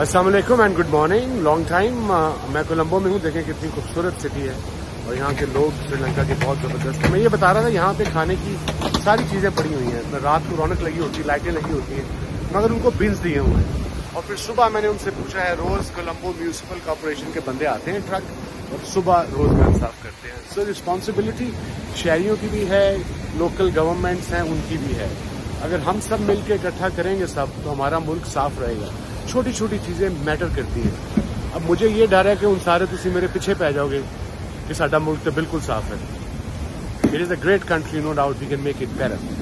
Aslam and good morning long time मैं कोलंबो में हूँ, देखें कितनी खूबसूरत सिटी है। और यहाँ के लोग श्रीलंका के बहुत ज़बरदस्त हैं। मैं ये बता रहा था, यहाँ पे खाने की सारी चीज़ें पड़ी हुई हैं। रात को रौनक लगी होती है लाइटें लगी होती हैं। मगर उनको बिल्स दिए हुए हैं। और फिर सुबह मैंने उनसे पूछा है, रोज़ कोलंबो म्यूनसिपल कॉरपोरेशन के बंदे आते हैं ट्रक? और सुबह रोज़ घर साफ़ करते हैं। सो रिस्पॉन्सिबिलिटी शहरियों की भी है लोकल गवर्नमेंट्स हैं, उनकी भी है। अगर हम सब मिलकर इकट्ठा करेंगे सब तो हमारा मुल्क साफ़ रहेगा। छोटी छोटी चीज़ें मैटर करती हैं। अब मुझे ये डर है कि उन सारे तुम मेरे पीछे पै जाओगे कि साडा मुल्क तो बिल्कुल साफ़ है। It is a great country no doubt we can make it better